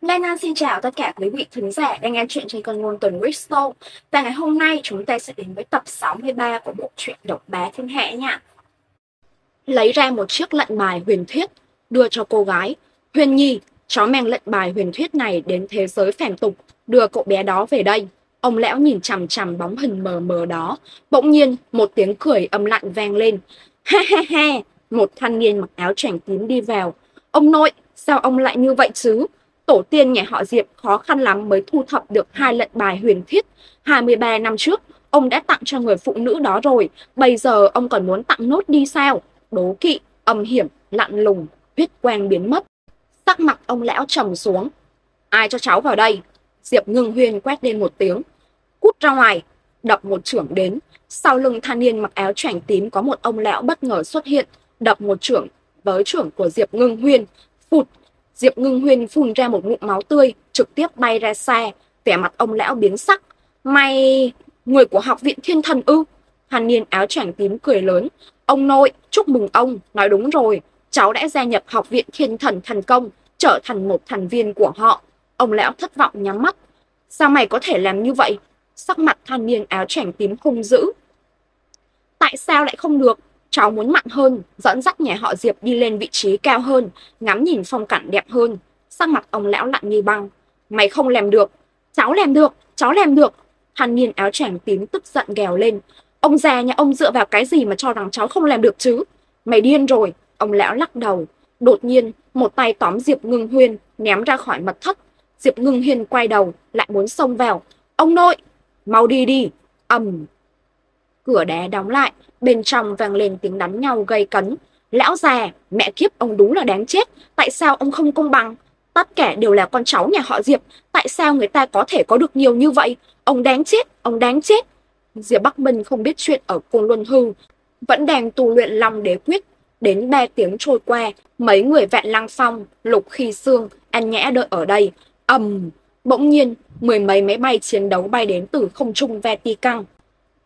Lena xin chào tất cả quý vị thính giả đang nghe chuyện trên kênh ngôn tuần Risto Và ngày hôm nay chúng ta sẽ đến với tập 63 của bộ truyện Độc Bá Thiên Hạ nha. Lấy ra một chiếc lệnh bài huyền thuyết đưa cho cô gái. Huyền Nhi, cháu mang lệnh bài huyền thuyết này đến thế giới phàm tục đưa cậu bé đó về đây. Ông lão nhìn chằm chằm bóng hình mờ mờ đó. Bỗng nhiên một tiếng cười âm lặng vang lên. Ha ha ha Một thanh niên mặc áo chảnh tím đi vào. Ông nội, sao ông lại như vậy chứ? Tổ tiên nhà họ Diệp khó khăn lắm mới thu thập được hai lận bài huyền thiết. 23 năm trước, ông đã tặng cho người phụ nữ đó rồi. Bây giờ ông còn muốn tặng nốt đi sao? Đố kỵ, âm hiểm, lặn lùng, huyết quang biến mất. Sắc mặt ông lão trầm xuống. Ai cho cháu vào đây? Diệp ngưng huyên quét lên một tiếng. Cút ra ngoài, đập một trưởng đến. Sau lưng thanh niên mặc áo choàng tím có một ông lão bất ngờ xuất hiện, đập một trưởng với trưởng của Diệp ngưng huyên. Phụt, Diệp Ngưng Huyên phun ra một ngụm máu tươi, trực tiếp bay ra xe. vẻ mặt ông lão biến sắc. May người của học viện thiên thần ư? Hàn niên áo choàng tím cười lớn. Ông nội, chúc mừng ông, nói đúng rồi. Cháu đã gia nhập học viện thiên thần thành công, trở thành một thành viên của họ. Ông lão thất vọng nhắm mắt. Sao mày có thể làm như vậy? Sắc mặt thanh niên áo choàng tím hung dữ. Tại sao lại không được? Cháu muốn mặn hơn, dẫn dắt nhà họ Diệp đi lên vị trí cao hơn, ngắm nhìn phong cảnh đẹp hơn. Sắc mặt ông lão lạnh như băng. Mày không làm được. Cháu làm được, cháu làm được. Thanh niên áo choàng tím tức giận gèo lên. Ông già nhà ông dựa vào cái gì mà cho rằng cháu không làm được chứ? Mày điên rồi. Ông lão lắc đầu. Đột nhiên, một tay tóm Diệp Ngưng Huyên, ném ra khỏi mật thất. Diệp Ngưng Huyên quay đầu, lại muốn xông vào. Ông nội! Mau đi đi! ầm Cửa đá đóng lại, bên trong vang lên tiếng đánh nhau gây cấn. Lão già, mẹ kiếp ông đúng là đáng chết, tại sao ông không công bằng? Tất cả đều là con cháu nhà họ Diệp, tại sao người ta có thể có được nhiều như vậy? Ông đáng chết, ông đáng chết. Diệp Bắc Minh không biết chuyện ở Côn Luân Hư, vẫn đang tu luyện Long Đế Quyết. Đến ba tiếng trôi qua, mấy người vạn lăng phong, lục khi xương, ăn nhã đợi ở đây. ầm um, bỗng nhiên, mười mấy máy bay chiến đấu bay đến từ không trung Vatican.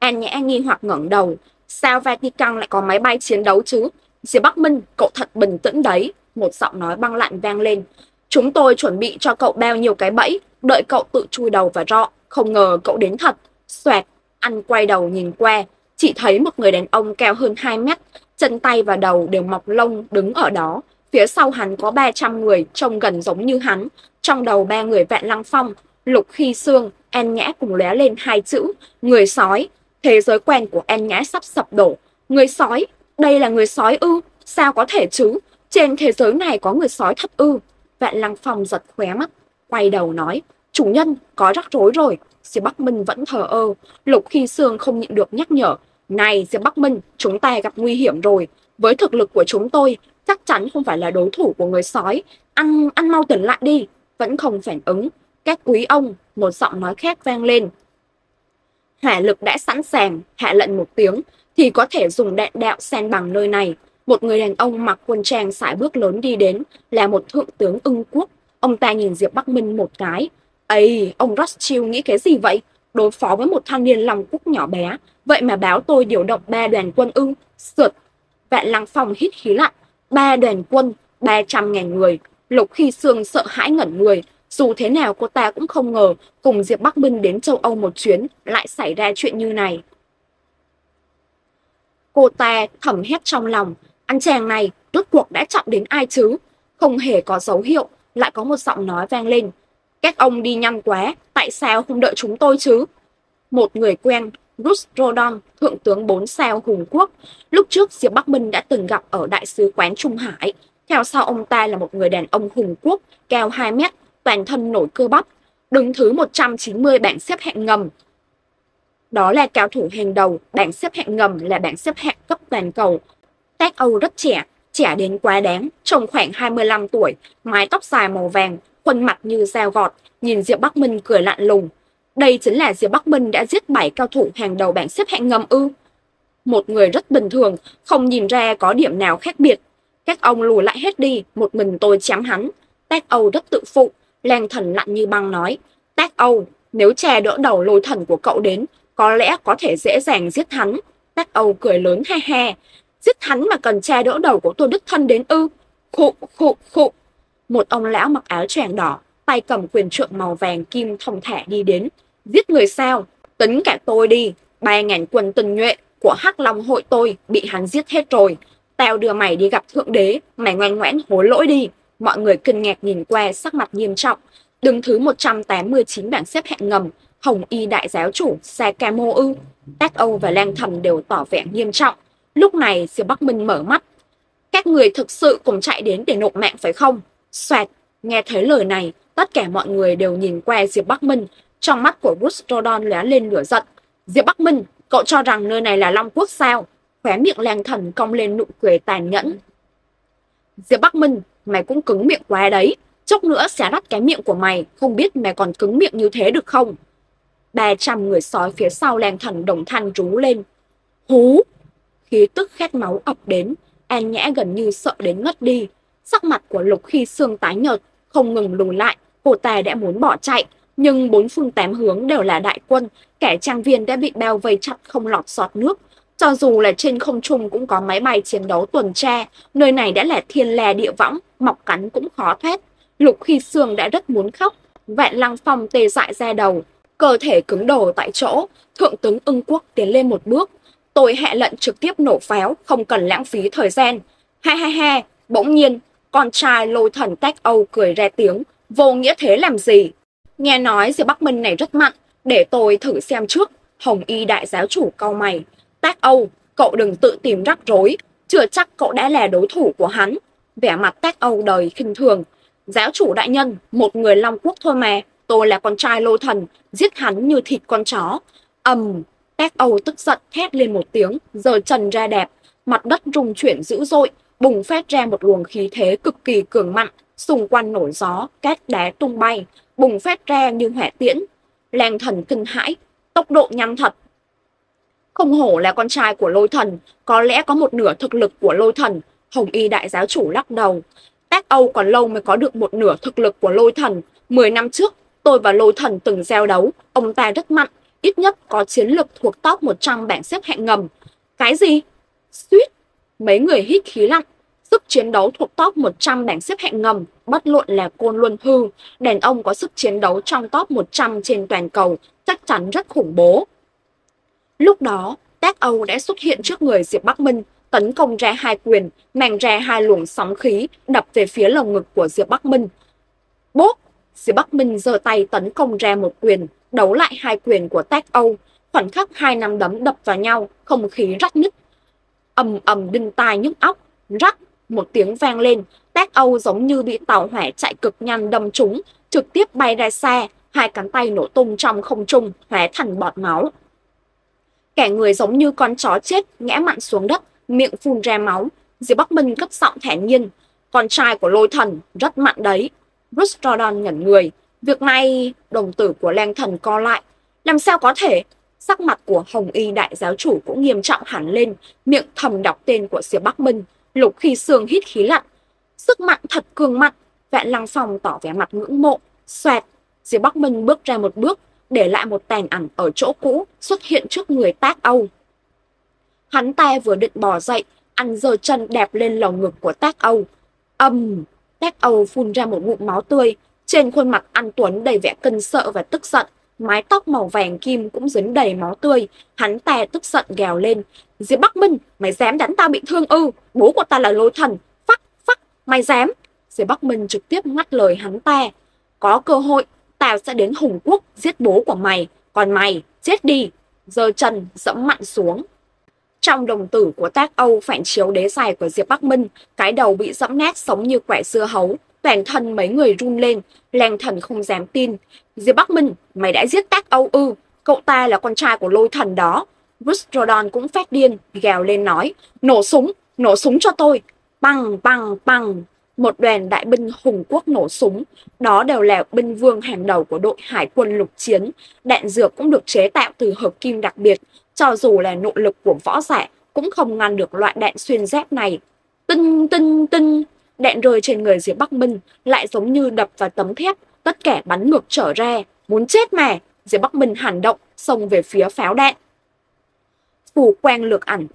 À, an Nhã nghi hoặc ngẩng đầu. Sao Vatican lại có máy bay chiến đấu chứ? Diệp Bắc Minh, cậu thật bình tĩnh đấy. Một giọng nói băng lạnh vang lên. Chúng tôi chuẩn bị cho cậu bao nhiêu cái bẫy, đợi cậu tự chui đầu vào rọ. Không ngờ cậu đến thật. Xoẹt, ăn quay đầu nhìn qua. Chỉ thấy một người đàn ông cao hơn 2 mét, chân tay và đầu đều mọc lông đứng ở đó. Phía sau hắn có 300 người trông gần giống như hắn. Trong đầu ba người vạn lăng phong, lục khi xương, an nhã cùng lóe lên hai chữ, người sói. Thế giới quen của An Nhã sắp sập đổ. Người sói? Đây là người sói ư? Sao có thể chứ? Trên thế giới này có người sói thật ư? Vạn Lăng Phong giật khóe mắt, quay đầu nói. Chủ nhân, có rắc rối rồi. Diệp Bắc Minh vẫn thờ ơ. Lục Khi Sương không nhịn được nhắc nhở. Này Diệp Bắc Minh, chúng ta gặp nguy hiểm rồi. Với thực lực của chúng tôi, chắc chắn không phải là đối thủ của người sói. Ăn, ăn mau tỉnh lại đi. Vẫn không phản ứng. Các quý ông, một giọng nói khác vang lên hỏa lực đã sẵn sàng, hạ lệnh một tiếng, thì có thể dùng đạn đạo xen bằng nơi này. Một người đàn ông mặc quân trang sải bước lớn đi đến, là một thượng tướng ưng quốc. Ông ta nhìn Diệp Bắc Minh một cái. Ây, ông Rothschild nghĩ cái gì vậy? Đối phó với một thanh niên lòng quốc nhỏ bé, vậy mà báo tôi điều động ba đoàn quân ưng. Sượt, vạn lăng phòng hít khí lạnh. Ba đoàn quân, ba trăm ngàn người. Lục khi xương sợ hãi ngẩn người, dù thế nào cô ta cũng không ngờ cùng Diệp Bắc Minh đến châu Âu một chuyến lại xảy ra chuyện như này. Cô ta thầm hét trong lòng, anh chàng này rốt cuộc đã chọc đến ai chứ? Không hề có dấu hiệu, lại có một giọng nói vang lên. Các ông đi nhanh quá, tại sao không đợi chúng tôi chứ? Một người quen, Rus Rodon, thượng tướng 4 sao Hùng Quốc, lúc trước Diệp Bắc Minh đã từng gặp ở đại sứ quán Trung Hải. Theo sau ông ta là một người đàn ông Hùng Quốc, cao 2 mét, toàn thân nổi cơ bắp, đứng thứ 190 bảng xếp hạng ngầm. Đó là cao thủ hàng đầu, bảng xếp hạng ngầm là bảng xếp hạng cấp toàn cầu. Tác Âu rất trẻ, trẻ đến quá đáng, trông khoảng 25 tuổi, mái tóc dài màu vàng, khuôn mặt như dao gọt, nhìn Diệp Bắc Minh cười lạn lùng. Đây chính là Diệp Bắc Minh đã giết 7 cao thủ hàng đầu bảng xếp hạng ngầm ư. Một người rất bình thường, không nhìn ra có điểm nào khác biệt. Các ông lùi lại hết đi, một mình tôi chém hắn. Tác Âu rất tự phụ, Lang thần lặng như băng nói, Tác Âu, nếu che đỡ đầu lôi thần của cậu đến, có lẽ có thể dễ dàng giết hắn. Tác Âu cười lớn he he, giết hắn mà cần che đỡ đầu của tôi đích thân đến ư. Khụ, khụ, khụ. Một ông lão mặc áo choàng đỏ, tay cầm quyền trượng màu vàng kim thông thả đi đến. Giết người sao? Tính cả tôi đi, ba ngàn quân tình nhuệ của Hắc Long hội tôi bị hắn giết hết rồi. Tao đưa mày đi gặp thượng đế, mày ngoan ngoãn hối lỗi đi. Mọi người kinh ngạc nhìn qua sắc mặt nghiêm trọng. Đứng thứ 189 bảng xếp hạng ngầm, Hồng Y đại giáo chủ Sakamo ư. Tác Âu và Lang Thần đều tỏ vẻ nghiêm trọng. Lúc này Diệp Bắc Minh mở mắt. Các người thực sự cùng chạy đến để nộp mạng phải không? Xoẹt, nghe thấy lời này, tất cả mọi người đều nhìn qua Diệp Bắc Minh. Trong mắt của Bruce Jordan lóe lên lửa giận. Diệp Bắc Minh, cậu cho rằng nơi này là Long Quốc sao? Khóe miệng lang thần cong lên nụ cười tàn nhẫn. Diệp Bắc Minh, mày cũng cứng miệng quá đấy. Chốc nữa xé đắt cái miệng của mày, không biết mày còn cứng miệng như thế được không? 300 người sói phía sau lèn thần đồng thanh rú lên. Hú! Khí tức khét máu ập đến, An Nhã gần như sợ đến ngất đi. Sắc mặt của Lục khi xương tái nhợt, không ngừng lùi lại, cô ta đã muốn bỏ chạy, nhưng bốn phương tám hướng đều là đại quân, kẻ trang viên đã bị bao vây chặt không lọt sọt nước. Cho dù là trên không trung cũng có máy bay chiến đấu tuần tra, nơi này đã là thiên lè địa võng, mọc cắn cũng khó thoát. Lục khi xương đã rất muốn khóc, vạn lăng phong tê dại ra đầu, cơ thể cứng đổ tại chỗ, thượng tướng ưng quốc tiến lên một bước. Tôi hạ lệnh trực tiếp nổ pháo, không cần lãng phí thời gian. Ha ha ha, bỗng nhiên, con trai lôi thần tách Âu cười ra tiếng, vô nghĩa thế làm gì? Nghe nói Diệp Bắc Minh này rất mặn, để tôi thử xem trước. Hồng Y đại giáo chủ cau mày. Tác Âu, cậu đừng tự tìm rắc rối, chưa chắc cậu đã là đối thủ của hắn. Vẻ mặt Tác Âu đời khinh thường. Giáo chủ đại nhân, một người Long Quốc thôi mà, tôi là con trai lô thần, giết hắn như thịt con chó. ầm, Tác Âu tức giận thét lên một tiếng, giờ trần ra đẹp, mặt đất rung chuyển dữ dội, bùng phát ra một luồng khí thế cực kỳ cường mạnh, xung quanh nổi gió, cát đá tung bay, bùng phát ra như hỏa tiễn. Lang thần kinh hãi, tốc độ nhanh thật. Không hổ là con trai của lôi thần, có lẽ có một nửa thực lực của lôi thần, Hồng Y đại giáo chủ lắc đầu. Tác Âu còn lâu mới có được một nửa thực lực của lôi thần. Mười năm trước, tôi và lôi thần từng giao đấu, ông ta rất mạnh, ít nhất có chiến lực thuộc top 100 bảng xếp hạng ngầm. Cái gì? Suýt! Mấy người hít khí lạnh, Sức chiến đấu thuộc top 100 bảng xếp hạng ngầm, bất luận là Côn Luân Hư, đàn ông có sức chiến đấu trong top 100 trên toàn cầu, chắc chắn rất khủng bố. Lúc đó, Tác Âu đã xuất hiện trước người Diệp Bắc Minh, tấn công ra hai quyền, mang ra hai luồng sóng khí, đập về phía lồng ngực của Diệp Bắc Minh. Bốp! Diệp Bắc Minh giơ tay tấn công ra một quyền, đấu lại hai quyền của Tác Âu. Khoảnh khắc hai nắm đấm đập vào nhau, không khí rắc nứt. ầm ầm đinh tai nhức óc, rắc một tiếng vang lên, tác Âu giống như bị tàu hỏa chạy cực nhanh đâm trúng, trực tiếp bay ra xa, hai cánh tay nổ tung trong không trung, hóa thành bọt máu. Kẻ người giống như con chó chết, ngã mặn xuống đất, miệng phun ra máu. Diệp Bắc Minh cất giọng thản nhiên. Con trai của lôi thần, rất mặn đấy. Bruce Jordan ngẩn người. Việc này, đồng tử của lang thần co lại. Làm sao có thể? Sắc mặt của Hồng Y đại giáo chủ cũng nghiêm trọng hẳn lên, miệng thầm đọc tên của Diệp Bắc Minh, Lục khi sương hít khí lạnh. Sức mạnh thật cường mạnh. Vạn lăng phòng tỏ vẻ mặt ngưỡng mộ. Xoẹt. Diệp Bắc Minh bước ra một bước, để lại một tàn ảnh ở chỗ cũ, xuất hiện trước người tác Âu. Hắn ta vừa định bò dậy, ăn giơ chân đẹp lên lồng ngực của tác Âu. Âm! Tác Âu phun ra một ngụm máu tươi, trên khuôn mặt ăn Tuấn đầy vẻ cân sợ và tức giận, mái tóc màu vàng kim cũng dính đầy máu tươi. Hắn ta tức giận gào lên. Diệp Bắc Minh, mày dám đánh tao bị thương ư? Bố của ta là lôi thần. Phắc, phắc, mày dám. Diệp Bắc Minh trực tiếp ngắt lời hắn ta. Có cơ hội, tao sẽ đến Hùng Quốc giết bố của mày. Còn mày, chết đi. Giơ chân, dẫm mặn xuống. Trong đồng tử của tác Âu phản chiếu đế dài của Diệp Bắc Minh, cái đầu bị dẫm nát sống như quẻ dưa hấu, toàn thân mấy người run lên, lang thần không dám tin. Diệp Bắc Minh, mày đã giết tác Âu ư, cậu ta là con trai của lôi thần đó. Bruce Jordan cũng phát điên, gào lên nói, nổ súng, nổ súng cho tôi. Băng, băng, băng. Một đoàn đại binh hùng quốc nổ súng, đó đều là binh vương hàng đầu của đội hải quân lục chiến. Đạn dược cũng được chế tạo từ hợp kim đặc biệt, cho dù là nội lực của võ giả cũng không ngăn được loại đạn xuyên dép này. Tinh, tinh, tinh, đạn rơi trên người Diệp Bắc Minh lại giống như đập vào tấm thép, tất cả bắn ngược trở ra. Muốn chết mà! Diệp Bắc Minh hành động, xông về phía pháo đạn. Phù quen lược ảnh,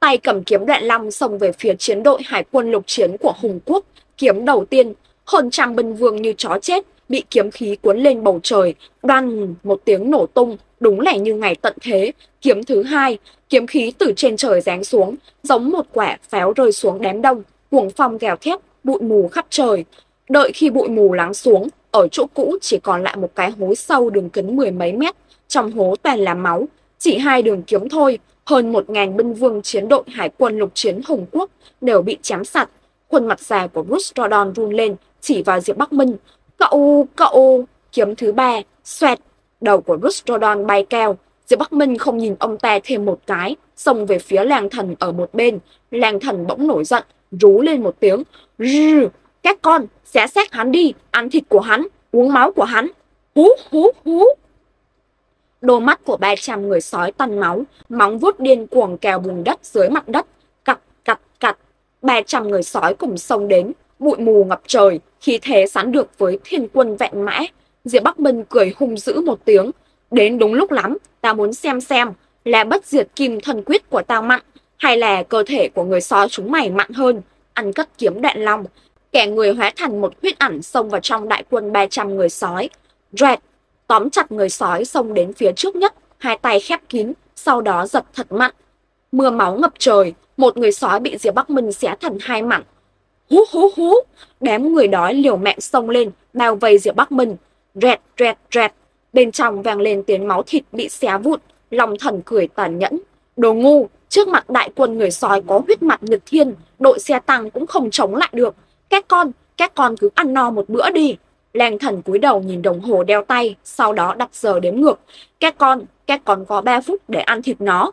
tay cầm kiếm đoạn long xông về phía chiến đội hải quân lục chiến của Hùng Quốc, kiếm đầu tiên, hơn trăm binh vương như chó chết, bị kiếm khí cuốn lên bầu trời, đoan một tiếng nổ tung, đúng lẻ như ngày tận thế. Kiếm thứ hai, kiếm khí từ trên trời giáng xuống, giống một quả pháo rơi xuống đám đông, cuồng phong gào thét, bụi mù khắp trời. Đợi khi bụi mù lắng xuống, ở chỗ cũ chỉ còn lại một cái hố sâu đường kính mười mấy mét, trong hố toàn là máu, chỉ hai đường kiếm thôi, hơn một ngàn binh vương chiến đội hải quân lục chiến Hồng Quốc đều bị chém sạch. Khuôn mặt già của Bruce Jordan run lên, chỉ vào Diệp Bắc Minh. Cậu, cậu, kiếm thứ ba, xoẹt. Đầu của Bruce Jordan bay cao. Diệp Bắc Minh không nhìn ông ta thêm một cái, xông về phía làng thần ở một bên. làng thần bỗng nổi giận, rú lên một tiếng. Rrr, các con, xé xác hắn đi, ăn thịt của hắn, uống máu của hắn. Hú, hú, hú. Đôi mắt của 300 người sói tăn máu, móng vuốt điên cuồng kèo bùn đất dưới mặt đất. 300 người sói cùng xông đến, bụi mù ngập trời, khi thế sán được với thiên quân vẹn mã. Diệp Bắc Minh cười hung dữ một tiếng. Đến đúng lúc lắm, ta muốn xem xem là bất diệt kim thần quyết của tao mặn, hay là cơ thể của người sói chúng mày mặn hơn. Ăn cất kiếm đạn long, kẻ người hóa thành một huyết ảnh xông vào trong đại quân 300 người sói. Dread tóm chặt người sói xông đến phía trước nhất, hai tay khép kín, sau đó giật thật mạnh. Mưa máu ngập trời, một người sói bị Diệp Bắc Minh xé thành hai mảnh. Hú hú hú, đám người đói liều mạng xông lên, bao vây Diệp Bắc Minh. Rẹt rẹt rẹt, bên trong vang lên tiếng máu thịt bị xé vụn, lòng thần cười tàn nhẫn. Đồ ngu, trước mặt đại quân người sói có huyết mặt nhật thiên, đội xe tăng cũng không chống lại được. Các con, các con cứ ăn no một bữa đi. Lang thần cúi đầu nhìn đồng hồ đeo tay, sau đó đặt giờ đếm ngược. Các con, các con có 3 phút để ăn thịt nó.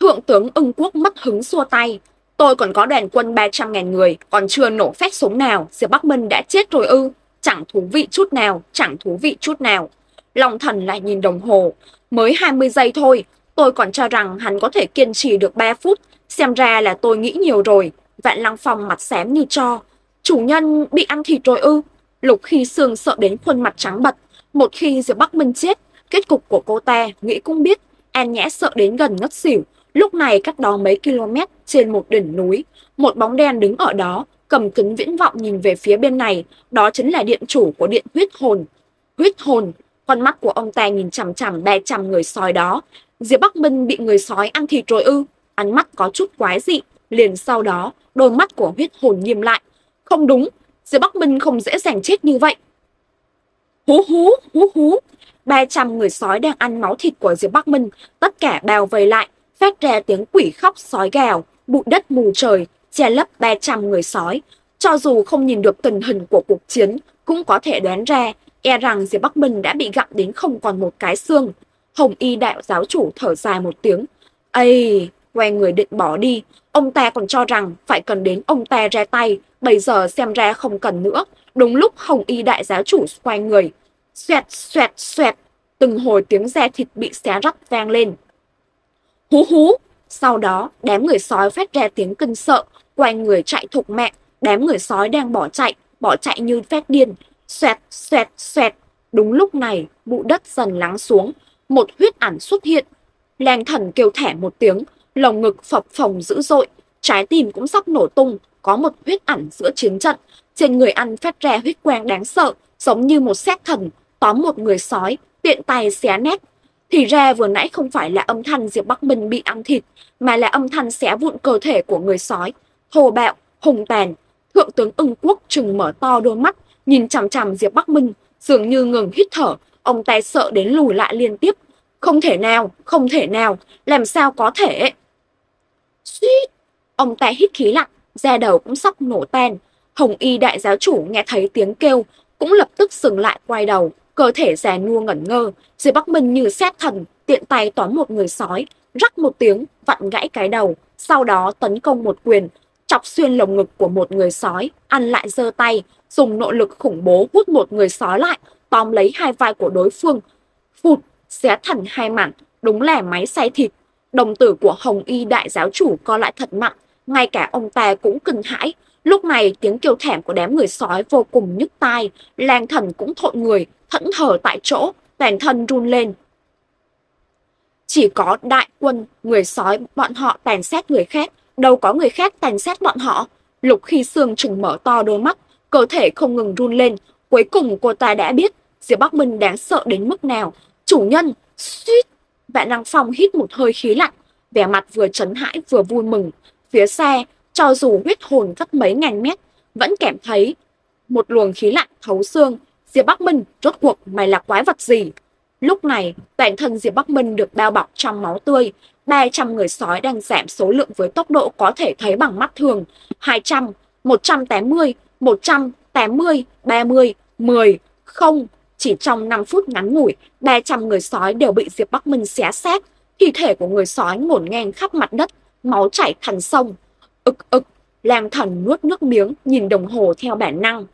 Thượng tướng ưng quốc mất hứng xua tay. Tôi còn có đoàn quân 300 ngàn người, còn chưa nổ phép súng nào, Diệp Bắc Minh đã chết rồi ư. Chẳng thú vị chút nào, chẳng thú vị chút nào. Long thần lại nhìn đồng hồ. Mới 20 giây thôi, tôi còn cho rằng hắn có thể kiên trì được 3 phút. Xem ra là tôi nghĩ nhiều rồi. Vạn Lăng Phong mặt xém như cho. Chủ nhân bị ăn thịt rồi ư? Lục khi Sương sợ đến khuôn mặt trắng bật. Một khi Diệp Bắc Minh chết, kết cục của cô ta nghĩ cũng biết. An Nhã sợ đến gần ngất xỉu. Lúc này cách đó mấy km trên một đỉnh núi, một bóng đen đứng ở đó, cầm kính viễn vọng nhìn về phía bên này, đó chính là điện chủ của điện huyết hồn. Huyết hồn, con mắt của ông ta nhìn chằm chằm ba trăm người sói đó. Diệp Bắc Minh bị người sói ăn thịt rồi ư, ánh mắt có chút quái dị, liền sau đó, đôi mắt của huyết hồn nghiêm lại. Không đúng, Diệp Bắc Minh không dễ dàng chết như vậy. Hú hú, hú hú, 300 người sói đang ăn máu thịt của Diệp Bắc Minh, tất cả bao vây lại, phát ra tiếng quỷ khóc sói gào, bụi đất mù trời, che lấp 300 người sói. Cho dù không nhìn được tình hình của cuộc chiến, cũng có thể đoán ra, e rằng Diệp Bắc Minh đã bị gặm đến không còn một cái xương. Hồng Y đạo giáo chủ thở dài một tiếng. Ây, quay người định bỏ đi, ông ta còn cho rằng phải cần đến ông ta ra tay, bây giờ xem ra không cần nữa. Đúng lúc Hồng Y đại giáo chủ quay người, xoẹt xoẹt xoẹt, từng hồi tiếng da thịt bị xé rách vang lên. Hú hú! Sau đó, đám người sói phát ra tiếng kinh sợ, quay người chạy thục mạng. Đám người sói đang bỏ chạy, bỏ chạy như phát điên. Xoẹt, xoẹt, xoẹt. Đúng lúc này, bụi đất dần lắng xuống. Một huyết ảnh xuất hiện. Lang thần kêu thẻ một tiếng, lồng ngực phập phồng dữ dội. Trái tim cũng sắp nổ tung, có một huyết ảnh giữa chiến trận. Trên người ăn phát ra huyết quang đáng sợ, giống như một xét thần, tóm một người sói, tiện tay xé nét thì ra vừa nãy không phải là âm thanh Diệp Bắc Minh bị ăn thịt, mà là âm thanh xé vụn cơ thể của người sói. Thô bạo, hùng tàn. Thượng tướng ưng quốc trừng mở to đôi mắt, nhìn chằm chằm Diệp Bắc Minh, dường như ngừng hít thở. Ông ta sợ đến lùi lại liên tiếp. Không thể nào, không thể nào, làm sao có thể. Suýt! Ông ta hít khí lặng, da đầu cũng sắp nổ tan. Hồng y đại giáo chủ nghe thấy tiếng kêu, cũng lập tức dừng lại quay đầu, cơ thể già nua ngẩn ngơ, rồi Bắc Minh như xét thần, tiện tay tóm một người sói, rắc một tiếng, vặn gãy cái đầu, sau đó tấn công một quyền, chọc xuyên lồng ngực của một người sói, ăn lại giơ tay, dùng nội lực khủng bố hút một người sói lại, tóm lấy hai vai của đối phương, phụt, xé thành hai mảng, đúng là máy xay thịt. Đồng tử của Hồng Y đại giáo chủ co lại thật mạnh, ngay cả ông ta cũng kinh hãi. Lúc này tiếng kêu thảm của đám người sói vô cùng nhức tai, lang thần cũng thộn người, thẫn thờ tại chỗ, toàn thân run lên. Chỉ có đại quân, người sói, bọn họ tàn sát người khác, đâu có người khác tàn sát bọn họ. Lục khi xương chừng mở to đôi mắt, cơ thể không ngừng run lên, Cuối cùng cô ta đã biết Diệp Bắc Minh đáng sợ đến mức nào. Chủ nhân, suýt. Vạn năng Phong hít một hơi khí lạnh, vẻ mặt vừa chấn hãi vừa vui mừng. Phía xe, cho dù huyết hồn cách mấy ngàn mét, vẫn kèm thấy một luồng khí lạnh thấu xương. Diệp Bắc Minh, rốt cuộc mày là quái vật gì? Lúc này, toàn thân Diệp Bắc Minh được bao bọc trong máu tươi. 300 người sói đang giảm số lượng với tốc độ có thể thấy bằng mắt thường. 200, 180, 180, 30, 10, 0, Chỉ trong 5 phút ngắn ngủi, 300 người sói đều bị Diệp Bắc Minh xé xác. Thi thể của người sói ngổn ngang khắp mặt đất, máu chảy thành sông. Ực ực, lang thần nuốt nước miếng, nhìn đồng hồ theo bản năng.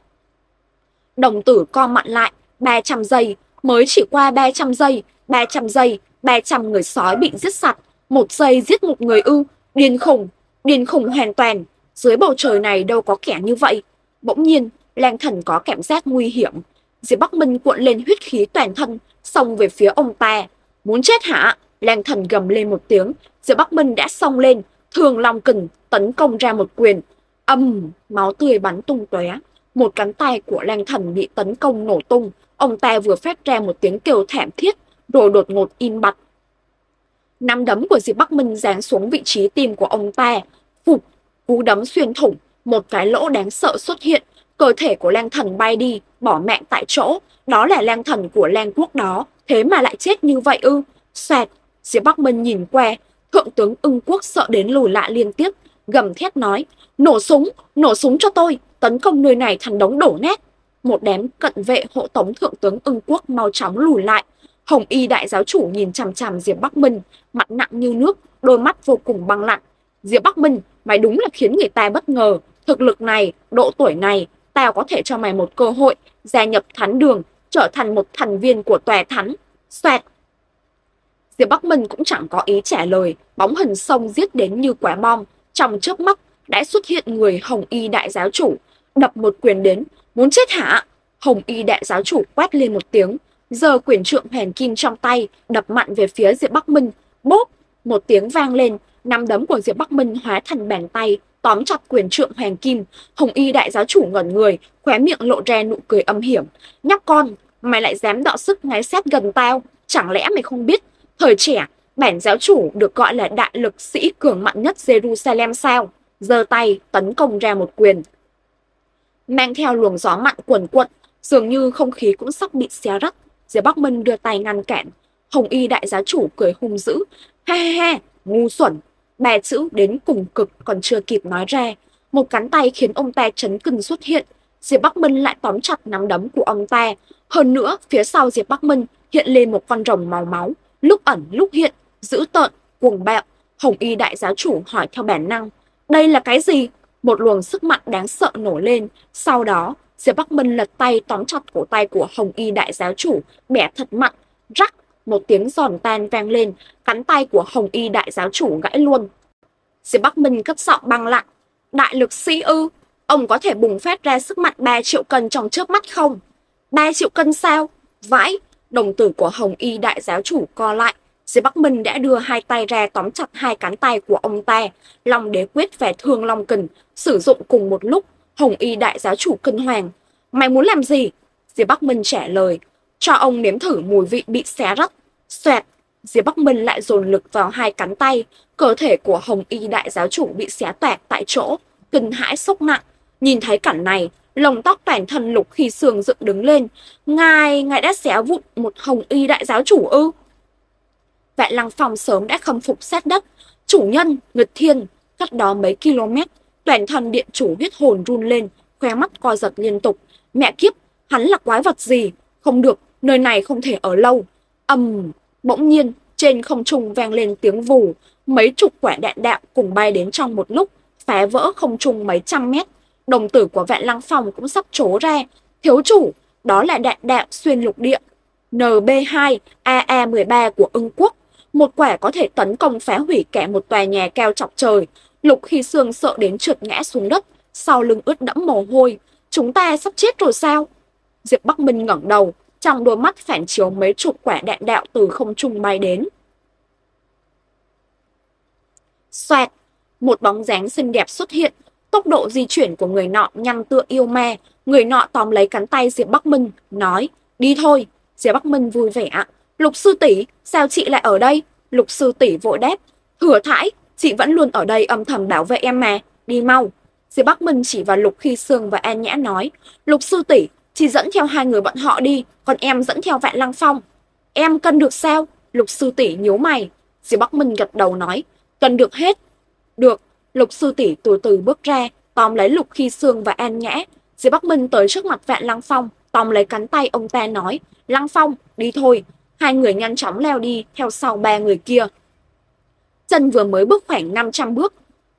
Đồng tử co mặn lại, 300 giây, mới chỉ qua 300 giây, 300 giây, 300 người sói bị giết sạch. Một giây giết một người ư, điên khủng, điên khủng hoàn toàn. Dưới bầu trời này đâu có kẻ như vậy. Bỗng nhiên, lang thần có cảm giác nguy hiểm. Diệp Bắc Minh cuộn lên huyết khí toàn thân, xông về phía ông ta. Muốn chết hả? Lang thần gầm lên một tiếng. Diệp Bắc Minh đã xông lên, thường long kình tấn công ra một quyền. Âm, máu tươi bắn tung tóe. Một cánh tay của lang thần bị tấn công nổ tung. Ông ta vừa phát ra một tiếng kêu thảm thiết, rồi đột ngột im bặt. năm đấm của Diệp Bắc Minh giáng xuống vị trí tim của ông ta. Phục, cú đấm xuyên thủng, một cái lỗ đáng sợ xuất hiện. Cơ thể của lang thần bay đi, bỏ mạng tại chỗ. Đó là lang thần của lang quốc đó, thế mà lại chết như vậy ư. Xoẹt, Diệp Bắc Minh nhìn qua, thượng tướng ưng quốc sợ đến lùi lại liên tiếp, gầm thét nói, nổ súng, nổ súng cho tôi, tấn công nơi này thành đống đổ nét. Một đám cận vệ hộ tống thượng tướng ưng quốc mau chóng lùi lại. Hồng y đại giáo chủ nhìn chằm chằm Diệp Bắc Minh, mặt nặng như nước, đôi mắt vô cùng băng lạnh. Diệp Bắc Minh, mày đúng là khiến người ta bất ngờ. Thực lực này, độ tuổi này, tao có thể cho mày một cơ hội gia nhập thánh đường, trở thành một thành viên của tòa thánh. Xoẹt! Diệp Bắc Minh cũng chẳng có ý trả lời, bóng hình sông giết đến như quả bom. Trong chớp mắt, đã xuất hiện người Hồng Y đại giáo chủ, đập một quyền đến, muốn chết hả? Hồng Y đại giáo chủ quát lên một tiếng, giờ Quyển trượng hèn kim trong tay, đập mạnh về phía Diệp Bắc Minh, bốp, một tiếng vang lên, nắm đấm của Diệp Bắc Minh hóa thành bàn tay, tóm chặt quyền trượng hoàng kim. Hồng Y đại giáo chủ ngẩn người, khóe miệng lộ ra nụ cười âm hiểm. Nhóc con, mày lại dám đọ sức ngái xét gần tao, chẳng lẽ mày không biết, thời trẻ, bản giáo chủ được gọi là đại lực sĩ cường mạnh nhất Jerusalem sao? giơ tay tấn công ra một quyền. Mang theo luồng gió mạnh cuồn cuộn, dường như không khí cũng sắp bị xé rách. Diệp Bắc Minh đưa tay ngăn cản. Hồng Y đại giáo chủ cười hung dữ. Ha ha ha, ngu xuẩn. bè chữ đến cùng cực còn chưa kịp nói ra. Một cánh tay khiến ông ta chấn kinh xuất hiện. Diệp Bắc Minh lại tóm chặt nắm đấm của ông ta. Hơn nữa, phía sau Diệp Bắc Minh hiện lên một con rồng màu máu, lúc ẩn lúc hiện, dữ tợn, cuồng bạo. Hồng Y đại giáo chủ hỏi theo bản năng. Đây là cái gì? Một luồng sức mạnh đáng sợ nổi lên. Sau đó, Diệp Bắc Minh lật tay tóm chặt cổ tay của Hồng Y đại giáo chủ, bẻ thật mạnh, rắc, một tiếng giòn tan vang lên, cắn tay của Hồng Y đại giáo chủ gãy luôn. Diệp Bắc Minh cất giọng băng lặng, đại lực sĩ ư, ông có thể bùng phát ra sức mạnh 3 triệu cân trong chớp mắt không? 3 triệu cân sao? Vãi, đồng tử của Hồng Y đại giáo chủ co lại, Diệp Bắc Minh đã đưa hai tay ra tóm chặt hai cánh tay của ông ta. Long đế quyết và thương Long Kình sử dụng cùng một lúc. Hồng y đại giáo chủ kinh hoàng. Mày muốn làm gì? Diệp Bắc Minh trả lời. Cho ông nếm thử mùi vị bị xé rách. Xoẹt. Diệp Bắc Minh lại dồn lực vào hai cánh tay. Cơ thể của Hồng y đại giáo chủ bị xé toạc tại chỗ. Kinh hãi sốc nặng. Nhìn thấy cảnh này, lồng tóc toàn thân lục khi sườn dựng đứng lên. Ngài, ngài đã xé vụn một hồng y đại giáo chủ ư? Vạn Lăng Phong sớm đã khâm phục sát đất. Chủ nhân, Nguyệt thiên, cách đó mấy km, toàn thân điện chủ huyết hồn run lên, khoe mắt co giật liên tục. Mẹ kiếp, hắn là quái vật gì? Không được, nơi này không thể ở lâu. Âm, bỗng nhiên, trên không trung vang lên tiếng vù, mấy chục quả đạn đạo cùng bay đến trong một lúc, phá vỡ không trung mấy trăm mét. Đồng tử của vạn lăng phòng cũng sắp trố ra. Thiếu chủ, đó là đạn đạo xuyên lục địa. NB2 AA13 của ưng quốc một quả có thể tấn công phá hủy cả một tòa nhà cao chọc trời. Lục khi xương sợ đến trượt ngã xuống đất, sau lưng ướt đẫm mồ hôi. Chúng ta sắp chết rồi sao? Diệp Bắc Minh ngẩng đầu, trong đôi mắt phản chiếu mấy chục quả đạn đạo từ không trung bay đến. Xoẹt, một bóng dáng xinh đẹp xuất hiện, Tốc độ di chuyển của người nọ nhằm tựa yêu ma, người nọ tóm lấy cánh tay Diệp Bắc Minh, nói, đi thôi. Diệp Bắc Minh vui vẻ, ạ lục sư tỷ sao chị lại ở đây? Lục sư tỷ vội đáp, thừa thải, chị vẫn luôn ở đây âm thầm bảo vệ em mà, đi mau. Diệp Bắc Minh chỉ vào Lục Khi Sương và An Nhã nói, Lục sư tỷ, chị dẫn theo hai người bọn họ đi, còn em dẫn theo Vạn Lăng Phong. Em cân được sao? Lục sư tỷ nhíu mày. Diệp Bắc Minh gật đầu nói, cân được hết. Được, Lục sư tỷ từ từ bước ra, tóm lấy Lục Khi Sương và An Nhã. Diệp Bắc Minh tới trước mặt Vạn Lăng Phong, tóm lấy cánh tay ông ta nói, Lăng Phong, đi thôi. Hai người nhanh chóng leo đi, theo sau ba người kia. Chân vừa mới bước khoảng 500 bước,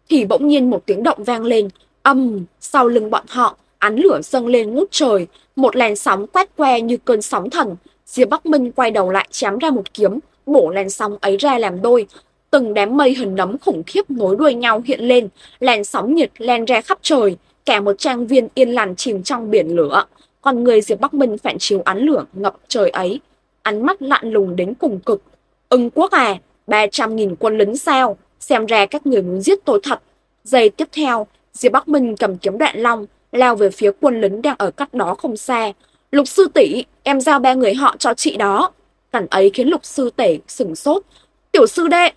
thì bỗng nhiên một tiếng động vang lên, âm, sau lưng bọn họ, ánh lửa dâng lên ngút trời, một làn sóng quét que như cơn sóng thần. Diệp Bắc Minh quay đầu lại chém ra một kiếm, bổ làn sóng ấy ra làm đôi. Từng đám mây hình nấm khủng khiếp nối đuôi nhau hiện lên, làn sóng nhiệt len ra khắp trời, cả một trang viên yên lặng chìm trong biển lửa. Còn người Diệp Bắc Minh phản chiếu ánh lửa ngập trời ấy, ánh mắt lạnh lùng đến cùng cực. Ưng quốc à, 300.000 quân lính sao? Xem ra các người muốn giết tôi thật. Giây tiếp theo, Diệp Bắc Minh cầm kiếm đoạn long, lao về phía quân lính đang ở cách đó không xa. Lục sư tỷ, em giao ba người họ cho chị đó. Cảnh ấy khiến lục sư tể sửng sốt. Tiểu sư đệ.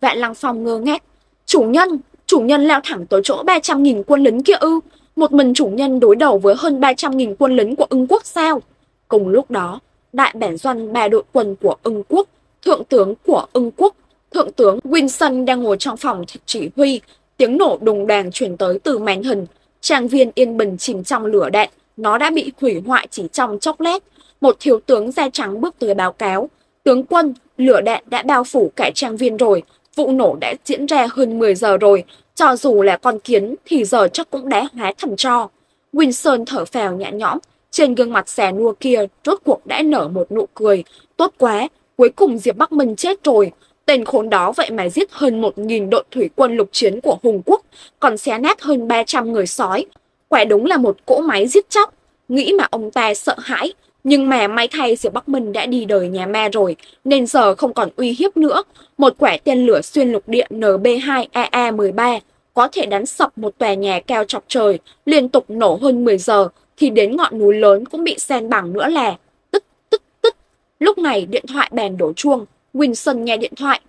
Vạn Lăng Phong ngơ ngác. Chủ nhân, chủ nhân leo thẳng tới chỗ 300.000 quân lính kia ư. Một mình chủ nhân đối đầu với hơn 300.000 quân lính của ưng quốc sao? Cùng lúc đó, đại bản doanh ba đội quân của ưng quốc, thượng tướng của ưng quốc, thượng tướng Winston đang ngồi trong phòng chỉ huy, tiếng nổ đùng đàng chuyển tới từ màn hình. Trang viên yên bình chìm trong lửa đạn, nó đã bị hủy hoại chỉ trong chốc lát. Một thiếu tướng da trắng bước tới báo cáo. Tướng quân, lửa đạn đã bao phủ cả trang viên rồi, vụ nổ đã diễn ra hơn 10 giờ rồi, cho dù là con kiến thì giờ chắc cũng đã hóa thành cho. Winston thở phào nhẹ nhõm, trên gương mặt xè nua kia rốt cuộc đã nở một nụ cười. Tốt quá, cuối cùng Diệp Bắc Minh chết rồi. Tên khốn đó vậy mà giết hơn 1.000 đội thủy quân lục chiến của Hùng Quốc, còn xé nát hơn 300 người sói. Quả đúng là một cỗ máy giết chóc. Nghĩ mà ông ta sợ hãi, nhưng mà may thay Diệp Bắc Minh đã đi đời nhà ma rồi, nên giờ không còn uy hiếp nữa. Một quả tên lửa xuyên lục địa NB2AA-13 có thể đánh sập một tòa nhà cao chọc trời, liên tục nổ hơn 10 giờ, thì đến ngọn núi lớn cũng bị sen bằng nữa là tức tức tức. Lúc này điện thoại bèn đổ chuông, Winston nghe điện thoại.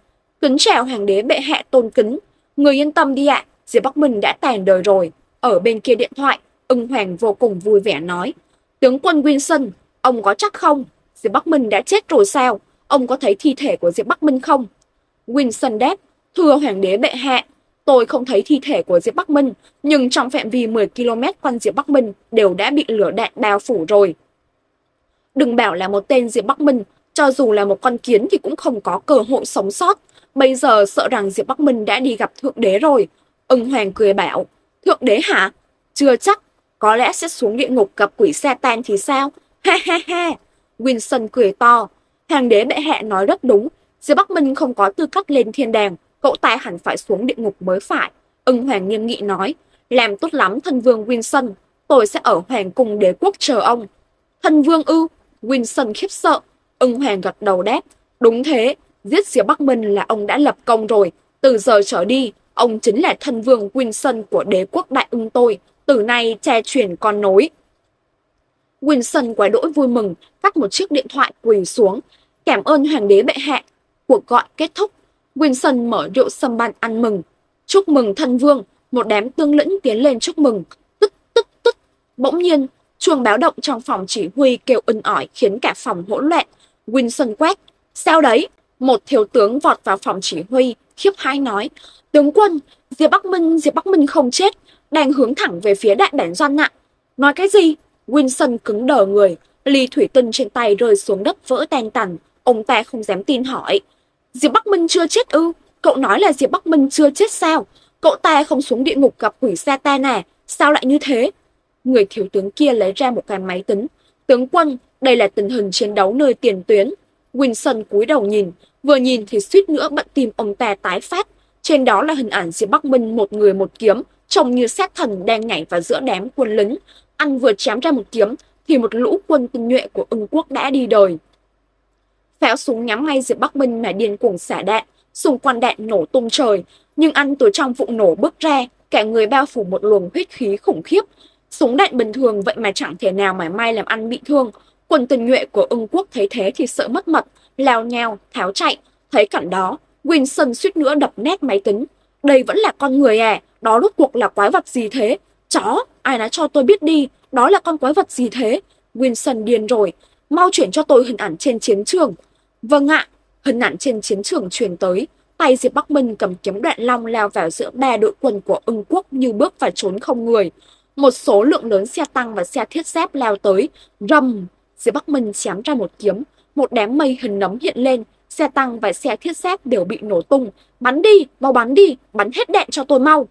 Kính chào hoàng đế bệ hạ tôn kính. Người yên tâm đi ạ, Diệp Bắc Minh đã tàn đời rồi. Ở bên kia điện thoại, ưng hoàng vô cùng vui vẻ nói. Tướng quân Winston, ông có chắc không? Diệp Bắc Minh đã chết rồi sao? Ông có thấy thi thể của Diệp Bắc Minh không? Winston đáp, thưa hoàng đế bệ hạ, tôi không thấy thi thể của Diệp Bắc Minh, nhưng trong phạm vi 10 km quanh Diệp Bắc Minh đều đã bị lửa đạn bao phủ rồi. Đừng bảo là một tên Diệp Bắc Minh, cho dù là một con kiến thì cũng không có cơ hội sống sót. Bây giờ sợ rằng Diệp Bắc Minh đã đi gặp Thượng Đế rồi. Ưng Hoàng cười bảo, Thượng Đế hả? Chưa chắc, có lẽ sẽ xuống địa ngục gặp quỷ xe tan thì sao? Ha ha ha! Winston cười to. hàng đế bệ hạ nói rất đúng. Diệp Bắc Minh không có tư cách lên thiên đàng. Cậu ta hẳn phải xuống địa ngục mới phải. Ưng Hoàng nghiêm nghị nói. Làm tốt lắm thân vương Winston. Tôi sẽ ở hoàng cung đế quốc chờ ông. Thân vương ư? Winston khiếp sợ. Ưng Hoàng gật đầu đáp. Đúng thế, giết Diệp Bắc Minh là ông đã lập công rồi. Từ giờ trở đi, ông chính là thân vương Winston của đế quốc đại ưng tôi. Từ nay che truyền con nối. Winston quá đỗi vui mừng, cắt một chiếc điện thoại quỳ xuống. Cảm ơn hoàng đế bệ hạ. Cuộc gọi kết thúc. Winston mở rượu sâm ban ăn mừng. Chúc mừng thân vương, một đám tương lĩnh tiến lên chúc mừng. Tức tức tức. Bỗng nhiên, chuông báo động trong phòng chỉ huy kêu ân ỏi khiến cả phòng hỗn loạn. Winston quét. Sao đấy? Một thiếu tướng vọt vào phòng chỉ huy, khiếp hai nói. Tướng quân, Diệp Bắc Minh, Diệp Bắc Minh không chết, đang hướng thẳng về phía đại bản doanh ạ. Nói cái gì? Winston cứng đờ người, ly thủy tinh trên tay rơi xuống đất vỡ tan tành. Ông ta không dám tin hỏi. Diệp Bắc Minh chưa chết ư? Cậu nói là Diệp Bắc Minh chưa chết sao? Cậu ta không xuống địa ngục gặp quỷ xe ta nè, Sao lại như thế? Người thiếu tướng kia lấy ra một cái máy tính. Tướng quân, đây là tình hình chiến đấu nơi tiền tuyến. Winston cúi đầu nhìn, vừa nhìn thì suýt nữa bận tìm ông ta tái phát. Trên đó là hình ảnh Diệp Bắc Minh một người một kiếm, trông như sát thần đang nhảy vào giữa đám quân lính. Anh vừa chém ra một kiếm, thì một lũ quân tinh nhuệ của ưng quốc đã đi đời. Pháo súng nhắm ngay Diệp Bắc Minh mà điên cuồng xả đạn, xung quanh đạn nổ tung trời. Nhưng anh từ trong vụ nổ bước ra, cả người bao phủ một luồng huyết khí khủng khiếp. Súng đạn bình thường vậy mà chẳng thể nào mà may làm anh bị thương. Quân tình nhuệ của ưng quốc thấy thế thì sợ mất mật, lao nhào tháo chạy. Thấy cảnh đó, winston suýt nữa đập nét máy tính. Đây vẫn là con người à, đó rốt cuộc là quái vật gì thế? Chó, ai nói cho tôi biết đi, đó là con quái vật gì thế? winston điên rồi, mau chuyển cho tôi hình ảnh trên chiến trường. Vâng ạ, hình ảnh trên chiến trường truyền tới. Tay Diệp Bắc Minh cầm kiếm đoạn long lao vào giữa ba đội quân của ưng quốc như bước và trốn không người. Một số lượng lớn xe tăng và xe thiết giáp lao tới, rầm. Diệp Bắc Minh chém ra một kiếm, một đám mây hình nấm hiện lên, xe tăng và xe thiết giáp đều bị nổ tung. Bắn đi, mau bắn đi, bắn hết đạn cho tôi mau.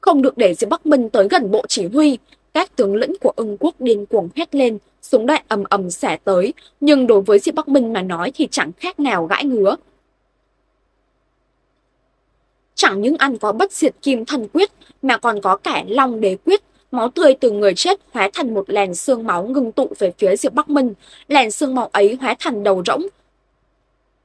Không được để Diệp Bắc Minh tới gần bộ chỉ huy, các tướng lĩnh của ưng quốc điên cuồng hét lên, súng đạn ầm ầm xẻ tới, nhưng đối với Diệp Bắc Minh mà nói thì chẳng khác nào gãi ngứa. Chẳng những ăn có bất diệt kim thần quyết mà còn có cả long đế quyết, máu tươi từ người chết hóa thành một làn xương máu ngưng tụ về phía Diệp Bắc Minh, làn xương máu ấy hóa thành đầu rỗng,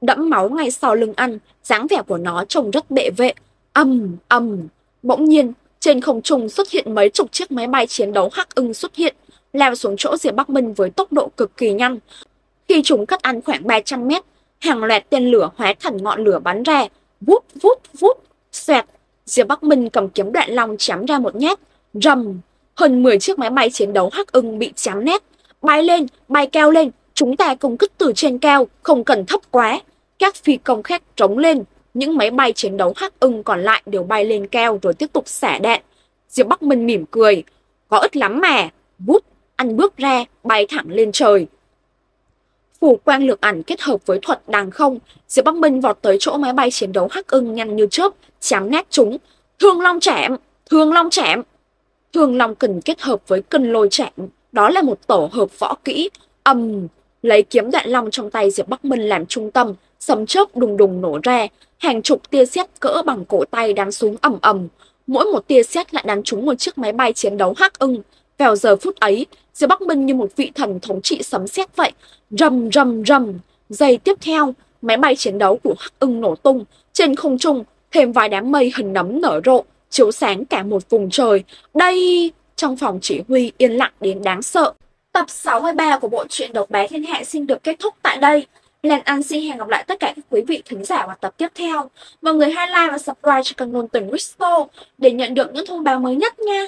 đẫm máu ngay sau lưng ăn, dáng vẻ của nó trông rất bệ vệ, âm âm. Bỗng nhiên, trên không trung xuất hiện mấy chục chiếc máy bay chiến đấu hắc ưng xuất hiện, lao xuống chỗ Diệp Bắc Minh với tốc độ cực kỳ nhanh. Khi chúng cắt ăn khoảng 300 mét, hàng loạt tên lửa hóa thành ngọn lửa bắn ra, vút vút vút, xoẹt. Diệp Bắc Minh cầm kiếm đoạn long chém ra một nhát, rầm. Hơn 10 chiếc máy bay chiến đấu hắc ưng bị chém nét. Bay lên, bay cao lên, chúng ta cùng kích từ trên cao, không cần thấp quá. Các phi công khác trống lên, những máy bay chiến đấu hắc ưng còn lại đều bay lên keo rồi tiếp tục xả đạn. Diệp Bắc Minh mỉm cười, có ít lắm mà, vút, ăn bước ra, bay thẳng lên trời. Phủ quang lực ảnh kết hợp với thuật đàng không, Diệp Bắc Minh vọt tới chỗ máy bay chiến đấu hắc ưng nhanh như chớp, chém nét chúng. Thương long chạm, thương long chạm. Thương long cần kết hợp với cân lôi chạm, đó là một tổ hợp võ kỹ, âm, lấy kiếm đoạn long trong tay Diệp Bắc Minh làm trung tâm, sấm chớp đùng đùng nổ ra, hàng chục tia sét cỡ bằng cổ tay đánh xuống ầm ầm. Mỗi một tia sét lại đánh trúng một chiếc máy bay chiến đấu hắc ưng. Vào giờ phút ấy, Diệp Bắc Minh như một vị thần thống trị sấm sét vậy, rầm rầm rầm. Giây tiếp theo, máy bay chiến đấu của hắc ưng nổ tung, trên không trung thêm vài đám mây hình nấm nở rộ, chiếu sáng cả một vùng trời. Đây, trong phòng chỉ huy yên lặng đến đáng sợ. Tập 63 của bộ truyện Độc Bé Thiên Hạ xin được kết thúc tại đây. Lan An xin hẹn gặp lại tất cả các quý vị thính giả vào tập tiếp theo. Mọi người hãy like và subscribe cho kênh Ngôn Tình Crystal để nhận được những thông báo mới nhất nha.